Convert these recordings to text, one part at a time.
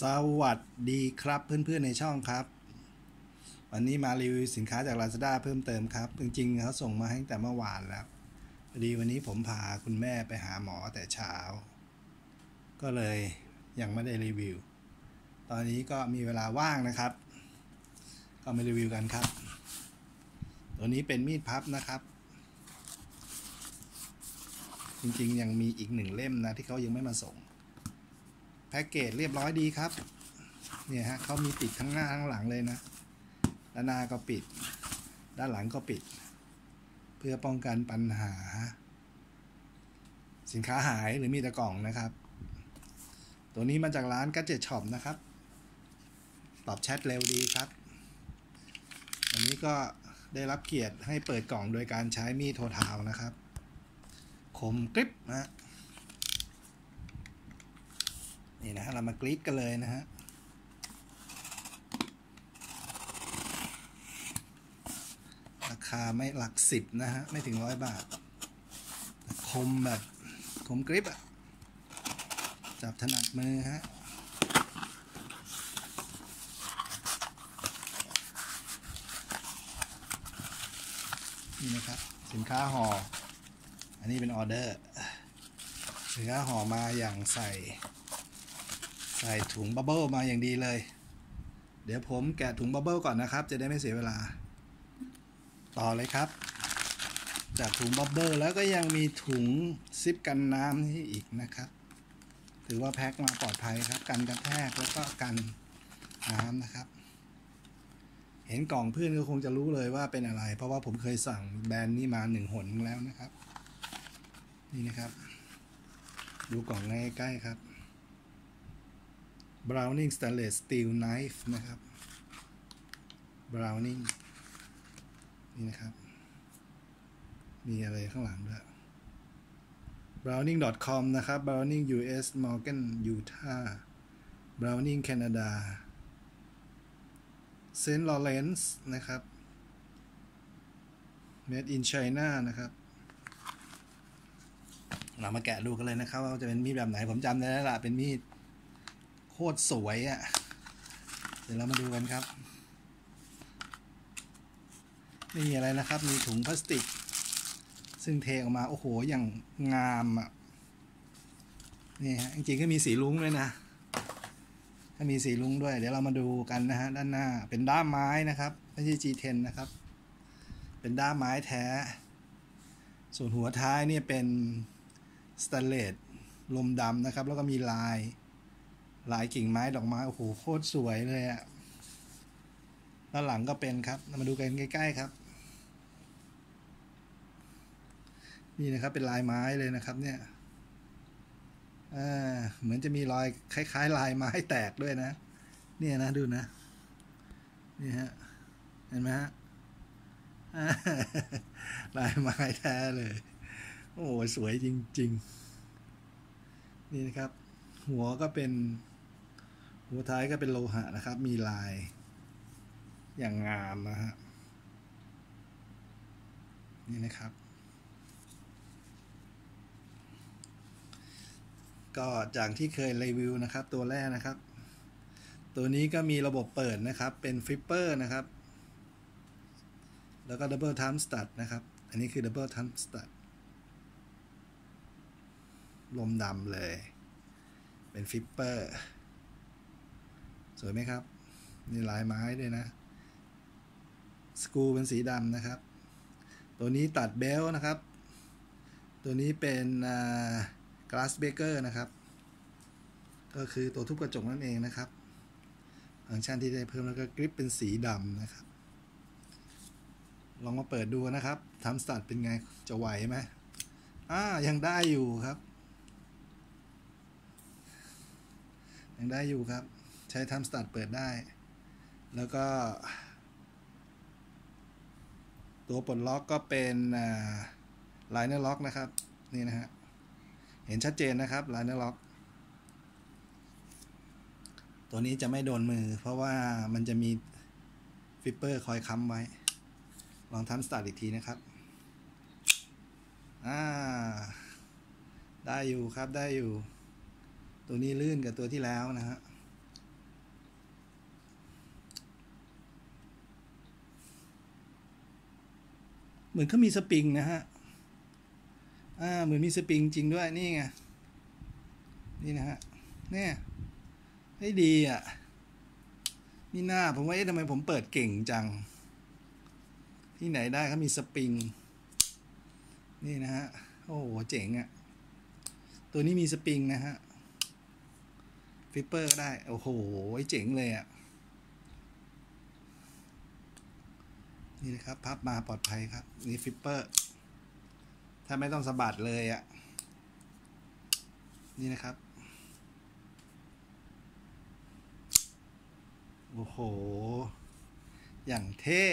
สวัสดีครับเพื่อนๆในช่องครับ วันนี้มารีวิวสินค้าจาก Lazada เพิ่มเติมครับ จริงๆเขาส่งมาให้ตั้งแต่เมื่อวานแล้วพอดีวันนี้ผมพาคุณแม่ไปหาหมอแต่เช้า ก็เลยยังไม่ได้รีวิว ตอนนี้ก็มีเวลาว่างนะครับ ก็มารีวิวกันครับ ตัวนี้เป็นมีดพับนะครับ จริงๆยังมีอีกหนึ่งเล่มนะที่เขายังไม่มาส่ง แพ็กเกจเรียบร้อยดีครับ เนี่ยฮะเขามีปิดทั้งหน้าทั้งหลังเลยนะ ด้านหน้าก็ปิด ด้านหลังก็ปิด เพื่อป้องกันปัญหา สินค้าหายหรือมีต่กล่องนะครับ ตัวนี้มาจากร้านกัจเจ็ตช็อปนะครับ ตอบแชทเร็วดีครับ วันนี้ก็ได้รับเกียรติให้เปิดกล่องโดยการใช้มีดโททาวนะครับ คมกริบนะ นี่นะเรามากรีดกันเลยนะฮะราคาไม่หลักสิบนะฮะ ไม่ถึงร้อยบาท คมแบบคมกริบอะจับถนัดมือฮะนี่นะครับ สินค้าห่อ อันนี้เป็นออเดอร์สินค้าห่อมาอย่างใส่ ใส่ถุง bubble มาอย่างดีเลย เดี๋ยวผมแกะถุง bubble ก่อนนะครับ จะได้ไม่เสียเวลา ต่อเลยครับ จากถุง bubble แล้วก็ยังมีถุงซิปกันน้ำนี่อีกนะครับ ถือว่าแพ็คมาปลอดภัยครับ กันกระแทกแล้วก็กันน้ำนะครับ เห็นกล่องเพื่อนก็คงจะรู้เลยว่าเป็นอะไร เพราะว่าผมเคยสั่งแบรนด์นี้มาหนึ่งหนแล้วนะครับ นี่นะครับ ดูกล่องใกล้ๆครับ Browning Stainless Steel Knife นะครับ Browning นี่นะครับ มีอะไรข้างหลังด้วย browning.com นะครับ browning US Morgan Utah browning Canada Saint Lawrence นะครับ made in China นะครับ เรามาแกะดูกันเลยนะครับ ว่าจะเป็นมีดแบบไหนผมจำได้แล้วล่ะเป็นมีด ตรสวยอะ่ะ เดี๋ยวเรามาดูกันครับไม่มีอะไรนะครับ มีถุงพลาสติก ซึ่งเทออกมา โอ้โห อย่างงามอะ่ะ นี่ฮะ จริงๆก็มีสีลุ้งด้วยนะถ้ามีสีลุ้งด้วย เดี๋ยวเรามาดูกันนะฮะ ด้านหน้า เป็นด้ามไม้นะครับ ไม่ใช่ G10 นะครับ เป็นด้ามไม้แท้ ส่วนหัวท้ายเนี่ยเป็นสแตนเลสลมดำนะครับ แล้วก็มีลาย ลายกิ่งไม้ดอกไม้โอ้โหโคตรสวยเลยอะด้านหลังก็เป็นครับ มาดูกันใกล้ ๆครับ นี่นะครับเป็นลายไม้เลยนะครับ เนี่ยอ่าเหมือนจะมีรอยคล้าย ๆ ลายไม้แตกด้วยนะ เนี่ยนะดูนะ นี่ฮะ เห็นไหมฮะลายไม้แท้เลย โอ้สวยจริง ๆ นี่นะครับ หัวก็เป็น หัวท้ายก็เป็นโลหะนะครับ มีลายอย่างงามนะฮะนี่นะครับ ก็จากที่เคยรีวิวนะครับ ตัวแรกนะครับ ตัวนี้ก็มีระบบเปิดนะครับ เป็น flipper นะครับ แล้วก็ double thumb stud นะครับ อันนี้คือ double thumb stud รมดำเลย เป็น flipper สวยไหมครับนี่ลายไม้ด้วยนะสกรูเป็นสีดำนะครับ ตัวนี้ตัดเบลนะครับ ตัวนี้เป็นก glass breaker นะครับ ก็คือตัวทุบกระจกนั่นเองนะครับฟังก์ชันที่ได้เพิ่มแล้วก็กริปเป็นสีดำนะครับ ลองมาเปิดดูนะครับทำสตัดเป็นไงจะไหวไหมอ่ายังได้อยู่ครับ ยังได้อยู่ครับ ใช้ thumb stud เปิดได้ แล้วก็ ตัวปลดล็อกก็เป็น liner lock นะครับ นี่นะฮะ เห็นชัดเจนนะครับ liner lock ตัวนี้จะไม่โดนมือ เพราะว่ามันจะมี flipper คอยค้ำไว้ ลอง thumb stud อีกทีนะครับอ่าได้อยู่ครับได้อยู่ ตัวนี้ลื่นกับตัวที่แล้วนะฮะ เหมือนเขามีสปริงนะฮะ อ่า เหมือนมีสปริงจริงด้วย นี่ไง นี่นะฮะ เนี่ยให้ดีอะ นี่หน้าผมว่าเอ๊ะทำไมผมเปิดเก่งจัง ที่ไหนได้เขามีสปริง นี่นะฮะ โอ้โห เจ๋งอะ ตัวนี้มีสปริงนะฮะ flipper ก็ได้ โอ้โห เจ๋งเลยอะ นี่นะครับ พับมาปลอดภัยครับ นี่ flipper ถ้าไม่ต้องสะบัดเลยอะ่ะ นี่นะครับ โอ้โห อย่างเท่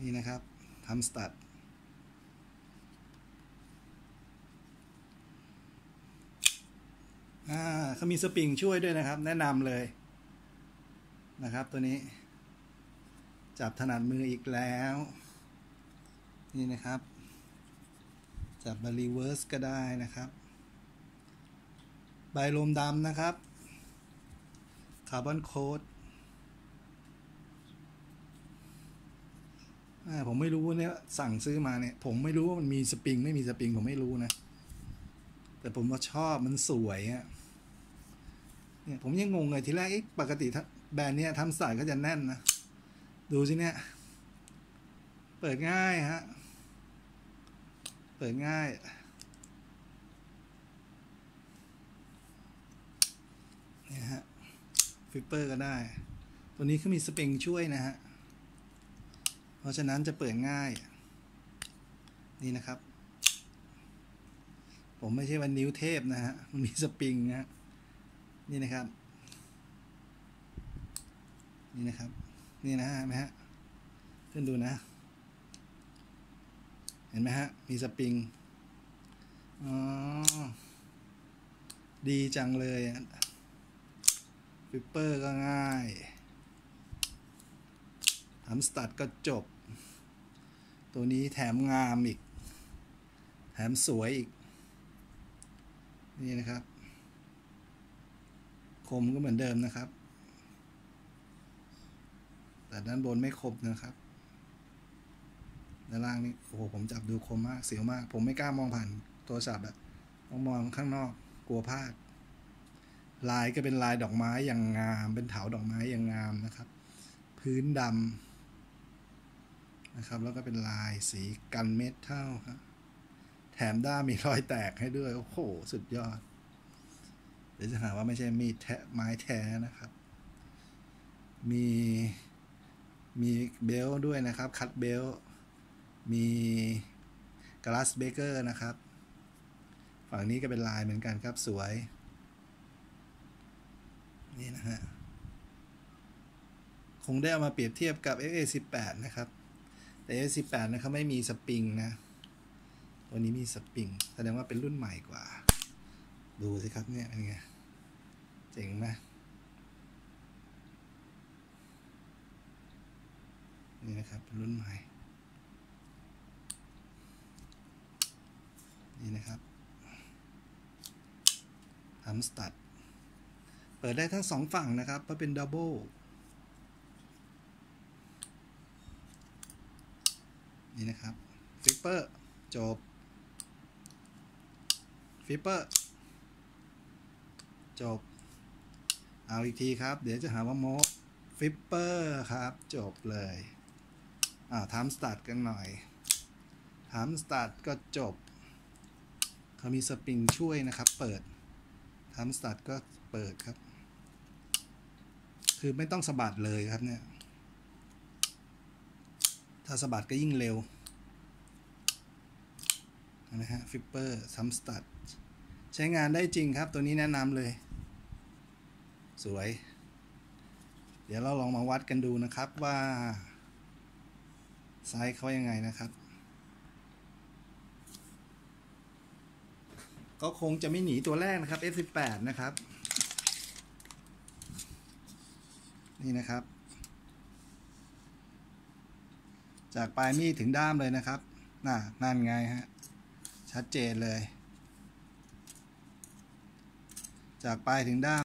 นี่นะครับ thumb stud อ่าเขามีสปริงช่วยด้วยนะครับ แนะนำเลยนะครับตัวนี้ จับถนัดมืออีกแล้ว นี่นะครับ จับมา reverse ก็ได้นะครับ ใบรมดำนะครับ คาร์บอนโค้ดผมไม่รู้เนี่ยสั่งซื้อมาเนี่ย ผมไม่รู้ว่ามันมีสปริง ไม่มีสปริง ผมไม่รู้นะ แต่ผมว่าชอบมันสวยอะเนี่ยผมยังงงเลยทีแรกปกติแบรนด์เนี้ยทำสายก็จะแน่นนะ ดูสิเนี่ย เปิดง่ายฮะ เปิดง่าย เนี่ยฮะ flipper ก็ได้ ตัวนี้เขามีสปริงช่วยนะฮะ เพราะฉะนั้นจะเปิดง่าย นี่นะครับ ผมไม่ใช่ว่านิ้วเทพนะฮะ มันมีสปริงนะนี่นะครับ นี่นะครับ นี่นะฮะไหมฮะเพื่อนดูนะ เห็นไหมฮะ มีสปริง อ๋อ ดีจังเลยฟิปเปอร์ก็ง่ายทำสตัดก็จบ ตัวนี้แถมงามอีก แถมสวยอีก นี่นะครับ คมก็เหมือนเดิมนะครับ แต่ด้านบนไม่คมนะครับ ด้านล่างนี่โอ้โหผมจับดูคมมากเสียวมาก ผมไม่กล้ามองผ่านโทรศัพท์อะต้องมองข้างนอกกลัวพลาด ลายก็เป็นลายดอกไม้อย่างงาม เป็นเถาดอกไม้อย่างงามนะครับ พื้นดำนะครับ แล้วก็เป็นลายสีกันเม็ดเท่าครับแถมด้ามมีรอยแตกให้ด้วย โอ้โห สุดยอดเดี๋ยวจะหาว่าไม่ใช่มีดแท้ไม้แท้นะครับ มี มีเบลด้วยนะครับ คัตเบล มีกลาสเบเกอร์นะครับ ฝั่งนี้ก็เป็นลายเหมือนกันครับสวย นี่นะฮะ คงได้เอามาเปรียบเทียบกับ FA18 นะครับ แต่ FA18 นะครับไม่มีสปริงนะ ตัวนี้มีสปริง แสดงว่าเป็นรุ่นใหม่กว่า ดูสิครับเนี่ยเป็นไง เจ๋งไหม นี่นะครับรุ่นใหม่ นี่นะครับ thumb stud เปิดได้ทั้งสองฝั่งนะครับเพราะเป็น double นี่นะครับ flipper จบflipper จบ เอาอีกทีครับ เดี๋ยวจะหาว่าโม้ flipper ครับ จบเลย อ่า thumb stud กันหน่อย thumb stud ก็จบ เขามีสปริงช่วยนะครับ เปิด thumb stud ก็เปิดครับ คือไม่ต้องสะบัดเลยครับเนี่ย ถ้าสะบัดก็ยิ่งเร็วนะฮะ flipper thumb stud ใช้งานได้จริงครับ ตัวนี้แนะนำเลย สวย เดี๋ยวเราลองมาวัดกันดูนะครับว่า ไซส์เขายังไงนะครับ ก็คงจะไม่หนีตัวแรกนะครับ F18 นะครับ นี่นะครับ จากปลายมีดถึงด้ามเลยนะครับ น่ะนั่นไงฮะ ชัดเจนเลย จากปลายถึงด้าม